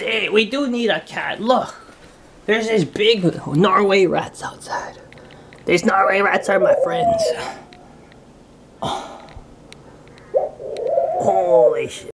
see, we do need a cat. Look, there's this big Norway rats outside. These Norway rats are my friends. Holy shit.